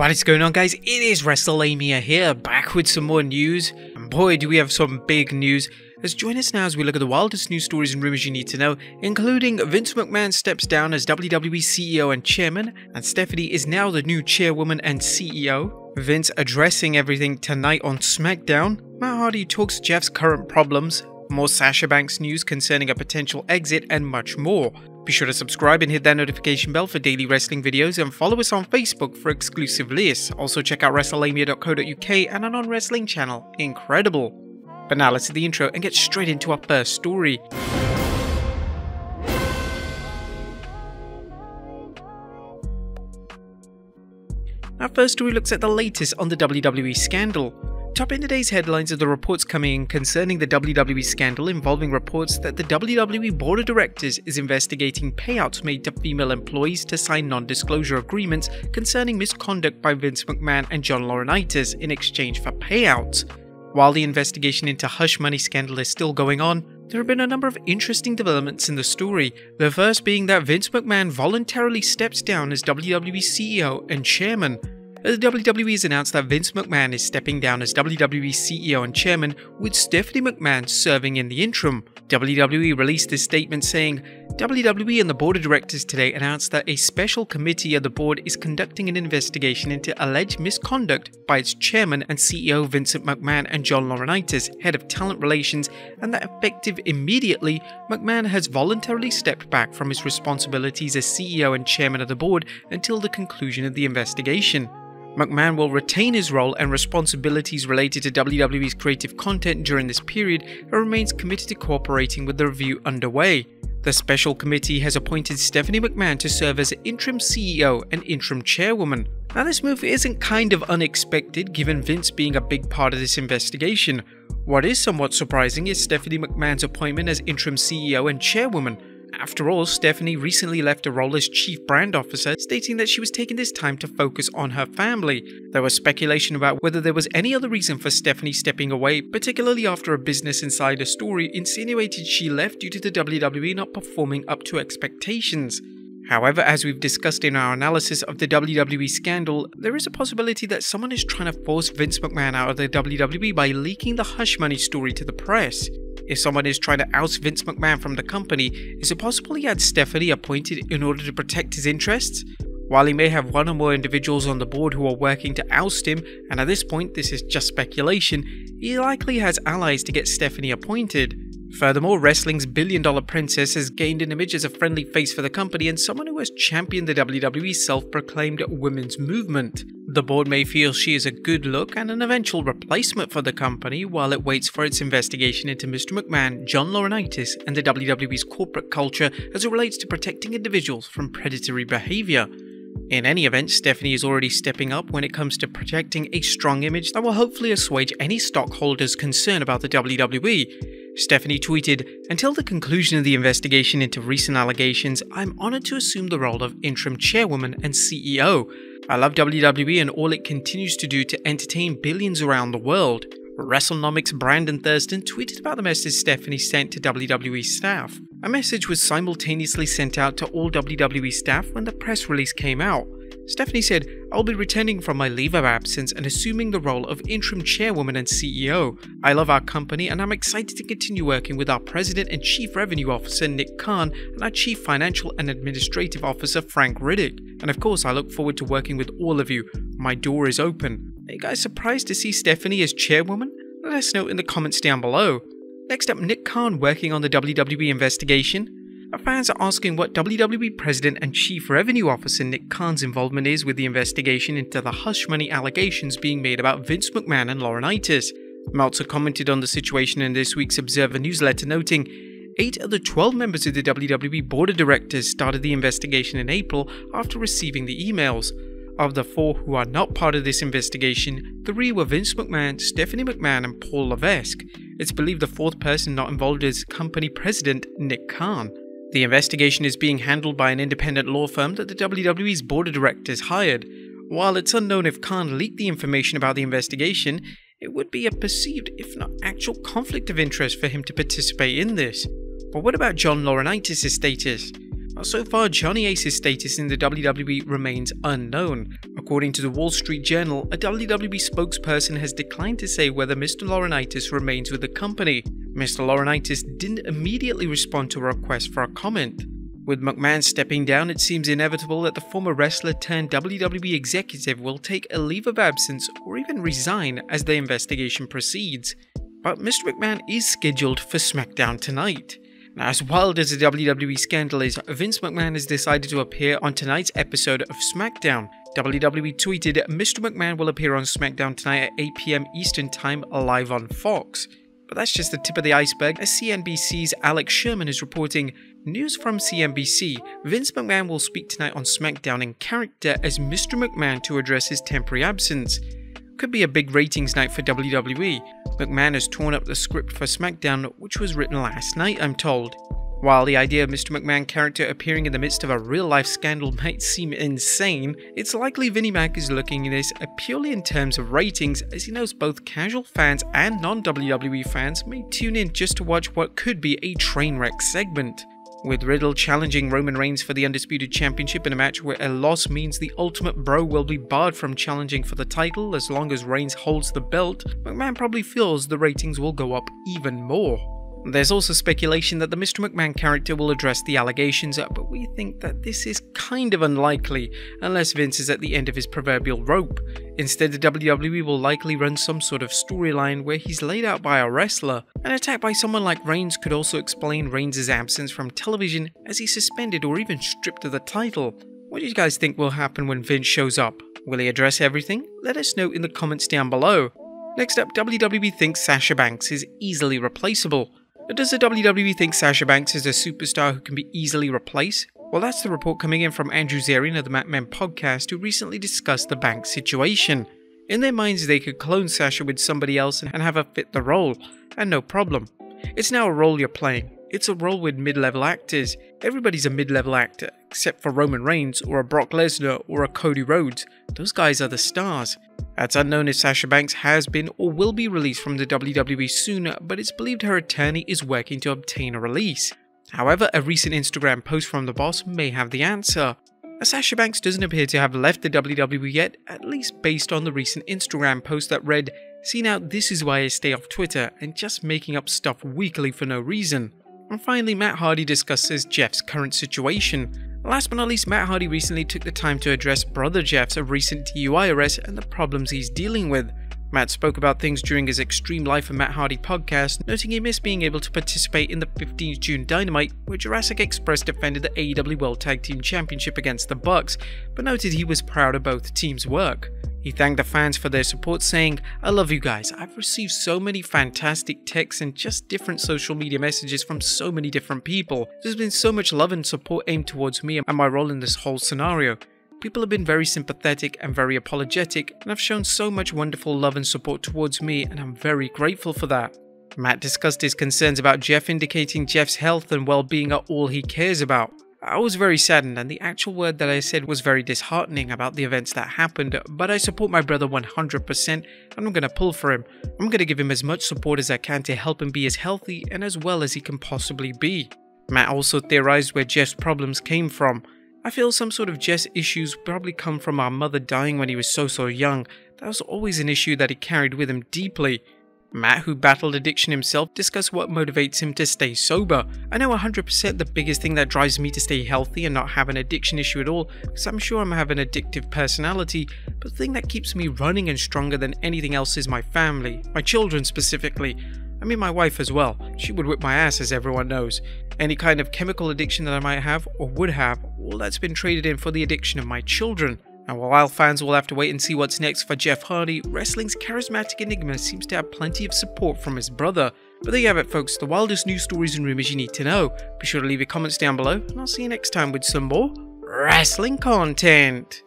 What is going on guys? It is Wrestlelamia here, back with some more news. And boy do we have some big news. Let's join us now as we look at the wildest news stories and rumors you need to know, including Vince McMahon steps down as WWE CEO and chairman, and Stephanie is now the new chairwoman and CEO. Vince addressing everything tonight on SmackDown. Matt Hardy talks Jeff's current problems, more Sasha Banks news concerning a potential exit, and much more. Be sure to subscribe and hit that notification bell for daily wrestling videos and follow us on Facebook for exclusive lists. Also check out Wrestlelamia.co.uk and our non-wrestling channel, Incredible. But now let's do the intro and get straight into our first story. Our first story looks at the latest on the WWE scandal. Topping today's headlines are the reports coming in concerning the WWE scandal involving reports that the WWE Board of Directors is investigating payouts made to female employees to sign non disclosure agreements concerning misconduct by Vince McMahon and John Laurinaitis in exchange for payouts. While the investigation into hush money scandal is still going on, there have been a number of interesting developments in the story. The first being that Vince McMahon voluntarily steps down as WWE CEO and chairman. The WWE has announced that Vince McMahon is stepping down as WWE CEO and chairman, with Stephanie McMahon serving in the interim. WWE released a statement saying, WWE and the board of directors today announced that a special committee of the board is conducting an investigation into alleged misconduct by its chairman and CEO Vincent McMahon and John Laurinaitis, head of talent relations, and that effective immediately, McMahon has voluntarily stepped back from his responsibilities as CEO and chairman of the board until the conclusion of the investigation. McMahon will retain his role and responsibilities related to WWE's creative content during this period and remains committed to cooperating with the review underway. The special committee has appointed Stephanie McMahon to serve as interim CEO and interim chairwoman. Now, this move isn't kind of unexpected given Vince being a big part of this investigation. What is somewhat surprising is Stephanie McMahon's appointment as interim CEO and chairwoman. After all, Stephanie recently left her role as chief brand officer, stating that she was taking this time to focus on her family. There was speculation about whether there was any other reason for Stephanie stepping away, particularly after a Business Insider story insinuated she left due to the WWE not performing up to expectations. However, as we've discussed in our analysis of the WWE scandal, there is a possibility that someone is trying to force Vince McMahon out of the WWE by leaking the hush money story to the press. If someone is trying to oust Vince McMahon from the company, is it possible he had Stephanie appointed in order to protect his interests? While he may have one or more individuals on the board who are working to oust him, and at this point this is just speculation, he likely has allies to get Stephanie appointed. Furthermore, wrestling's billion dollar princess has gained an image as a friendly face for the company and someone who has championed the WWE's self proclaimed women's movement. The board may feel she is a good look and an eventual replacement for the company while it waits for its investigation into Mr. McMahon, John Laurinaitis, and the WWE's corporate culture as it relates to protecting individuals from predatory behavior. In any event, Stephanie is already stepping up when it comes to protecting a strong image that will hopefully assuage any stockholders' concern about the WWE. Stephanie tweeted, Until the conclusion of the investigation into recent allegations, I'm honored to assume the role of interim chairwoman and CEO. I love WWE and all it continues to do to entertain billions around the world. WrestleNomics Brandon Thurston tweeted about the message Stephanie sent to WWE staff. A message was simultaneously sent out to all WWE staff when the press release came out. Stephanie said, I'll be returning from my leave of absence and assuming the role of interim chairwoman and CEO. I love our company and I'm excited to continue working with our president and chief revenue officer Nick Khan and our chief financial and administrative officer Frank Riddick. And of course, I look forward to working with all of you. My door is open. Are you guys surprised to see Stephanie as chairwoman? Let us know in the comments down below. Next up, Nick Khan working on the WWE investigation. Fans are asking what WWE President and Chief Revenue Officer Nick Khan's involvement is with the investigation into the hush money allegations being made about Vince McMahon and Laurinaitis. Meltzer commented on the situation in this week's Observer newsletter, noting, Eight of the 12 members of the WWE Board of Directors started the investigation in April after receiving the emails. Of the four who are not part of this investigation, three were Vince McMahon, Stephanie McMahon, and Paul Levesque. It's believed the fourth person not involved is company president Nick Khan. The investigation is being handled by an independent law firm that the WWE's board of directors hired. While it's unknown if Khan leaked the information about the investigation, it would be a perceived, if not actual, conflict of interest for him to participate in this. But what about John Laurinaitis' status? Well, so far, Johnny Ace's status in the WWE remains unknown. According to the Wall Street Journal, a WWE spokesperson has declined to say whether Mr. Laurinaitis remains with the company. Mr. Laurinaitis didn't immediately respond to a request for a comment. With McMahon stepping down, it seems inevitable that the former wrestler turned WWE executive will take a leave of absence or even resign as the investigation proceeds. But Mr. McMahon is scheduled for SmackDown tonight. Now, as wild as the WWE scandal is, Vince McMahon has decided to appear on tonight's episode of SmackDown. WWE tweeted, Mr. McMahon will appear on SmackDown tonight at 8 pm Eastern Time live on Fox. But that's just the tip of the iceberg, as CNBC's Alex Sherman is reporting news from CNBC. Vince McMahon will speak tonight on SmackDown in character as Mr. McMahon to address his temporary absence. Could be a big ratings night for WWE. McMahon has torn up the script for SmackDown, which was written last night, I'm told. While the idea of Mr. McMahon character appearing in the midst of a real life scandal might seem insane, it's likely Vinnie Mac is looking at this purely in terms of ratings, as he knows both casual fans and non WWE fans may tune in just to watch what could be a train wreck segment. With Riddle challenging Roman Reigns for the Undisputed Championship in a match where a loss means the Ultimate Bro will be barred from challenging for the title as long as Reigns holds the belt, McMahon probably feels the ratings will go up even more. There's also speculation that the Mr. McMahon character will address the allegations, uh, but we think that this is kind of unlikely unless Vince is at the end of his proverbial rope. Instead, the WWE will likely run some sort of storyline where he's laid out by a wrestler. An attack by someone like Reigns could also explain Reigns' absence from television as he's suspended or even stripped of the title. What do you guys think will happen when Vince shows up? Will he address everything? Let us know in the comments down below. Next up, WWE thinks Sasha Banks is easily replaceable. Does the WWE think Sasha Banks is a superstar who can be easily replaced? Well, that's the report coming in from Andrew Zarian of the Mat Men podcast, who recently discussed the Banks situation. In their minds, they could clone Sasha with somebody else and have her fit the role, and no problem. It's now a role you're playing. It's a role with mid level actors. Everybody's a mid level actor, except for Roman Reigns, or a Brock Lesnar, or a Cody Rhodes. Those guys are the stars. It's unknown if Sasha Banks has been or will be released from the WWE soon, but it's believed her attorney is working to obtain a release. However, a recent Instagram post from the boss may have the answer. Sasha Banks doesn't appear to have left the WWE yet, at least based on the recent Instagram post that read, See now, this is why I stay off Twitter and just making up stuff weekly for no reason. And finally, Matt Hardy discusses Jeff's current situation. Last but not least, Matt Hardy recently took the time to address brother Jeff's recent DUI arrest and the problems he's dealing with. Matt spoke about things during his Extreme Life of Matt Hardy podcast, noting he missed being able to participate in the 15th June Dynamite, where Jurassic Express defended the AEW World Tag Team Championship against the Bucks, but noted he was proud of both teams' work. He thanked the fans for their support, saying, I love you guys. I've received so many fantastic texts and just different social media messages from so many different people. There's been so much love and support aimed towards me and my role in this whole scenario. People have been very sympathetic and very apologetic, and have shown so much wonderful love and support towards me, and I'm very grateful for that. Matt discussed his concerns about Jeff, indicating Jeff's health and well being are all he cares about. I was very saddened, and the actual word that I said was very disheartening about the events that happened. But I support my brother 100%, and I'm gonna pull for him. I'm gonna give him as much support as I can to help him be as healthy and as well as he can possibly be. Matt also theorized where Jeff's problems came from. I feel some sort of Jeff's issues probably come from our mother dying when he was so so young. That was always an issue that he carried with him deeply. Matt, who battled addiction himself, discussed what motivates him to stay sober. I know 100% the biggest thing that drives me to stay healthy and not have an addiction issue at all, because I'm sure I'm have an addictive personality, but the thing that keeps me running and stronger than anything else is my family, my children specifically. I mean, my wife as well. She would whip my ass, as everyone knows. Any kind of chemical addiction that I might have or would have, all that's been traded in for the addiction of my children. Now, while fans will have to wait and see what's next for Jeff Hardy, wrestling's charismatic enigma seems to have plenty of support from his brother. But there you have it, folks, the wildest news stories and rumors you need to know. Be sure to leave your comments down below, and I'll see you next time with some more wrestling content.